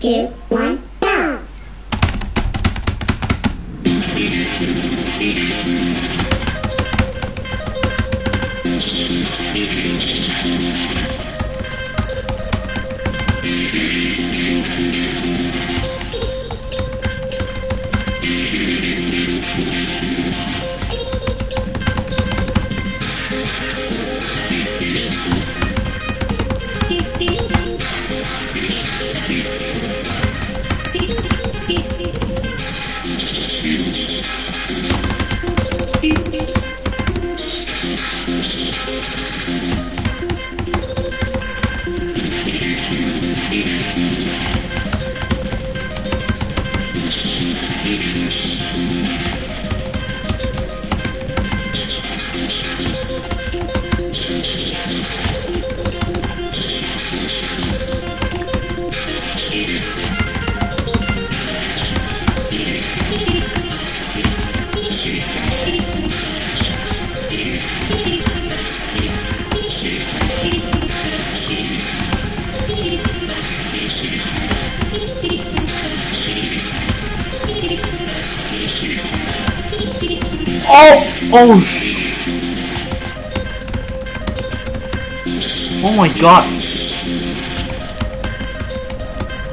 two, one, go! Oh! Oh! Oh my god!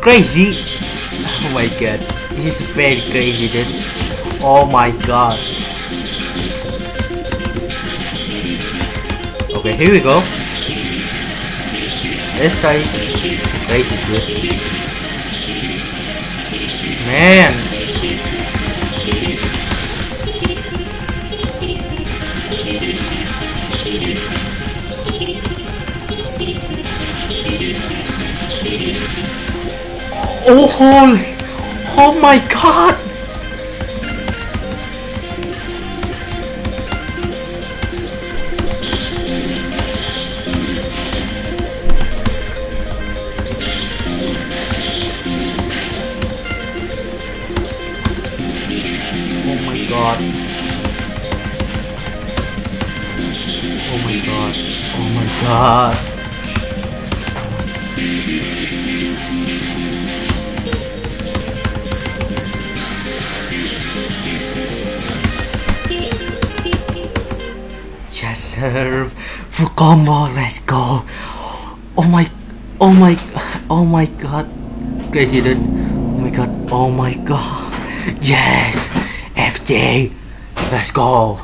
Crazy! Oh my god. This is very crazy dude. Oh my god. Okay, here we go. Let's try crazy dude. Man! Oh holy! Oh, oh god! Oh my god. Oh my god. Oh, Sir. Full combo, let's go. Oh my, oh my, oh my god. Crazy dude. Oh my god. Oh my god. Yes. FJ. Let's go.